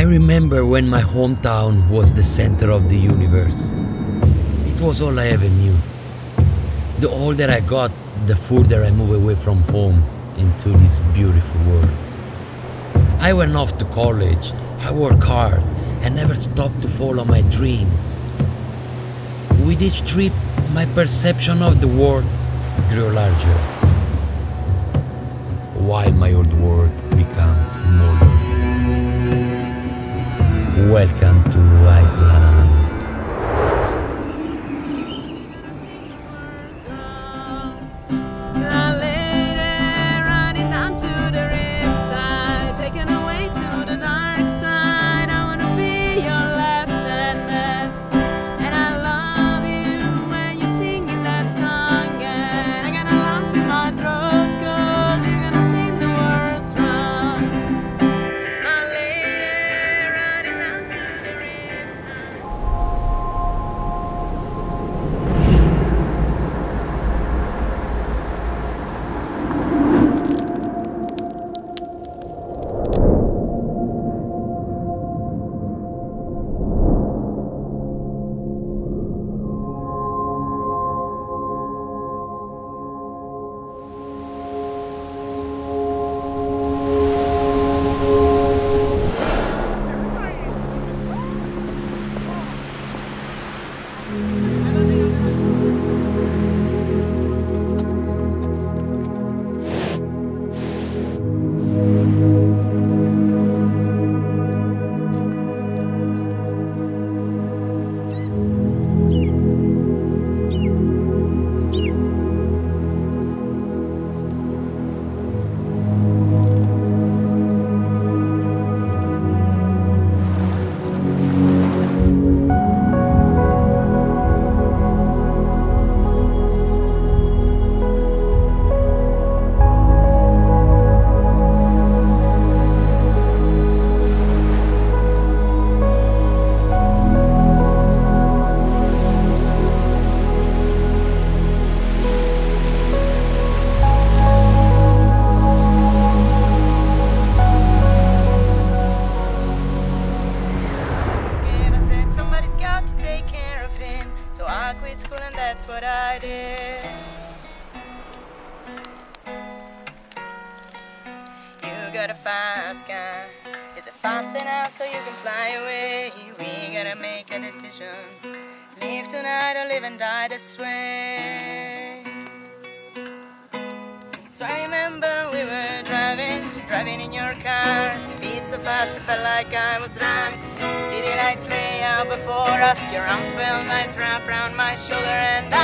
I remember when my hometown was the center of the universe. It was all I ever knew. The older I got, the further I moved away from home into this beautiful world. I went off to college, I worked hard, and never stopped to follow my dreams. With each trip, my perception of the world grew larger, while my old world becomes smaller. Welcome to Quit school and that's what I did. You got a fast car. Is it fast enough so you can fly away? We gotta make a decision. Live tonight or live and die this way. So I remember we were driving, driving in your car. So fast, it felt like I was drunk. City lights lay out before us. Your arm felt nice wrapped around my shoulder.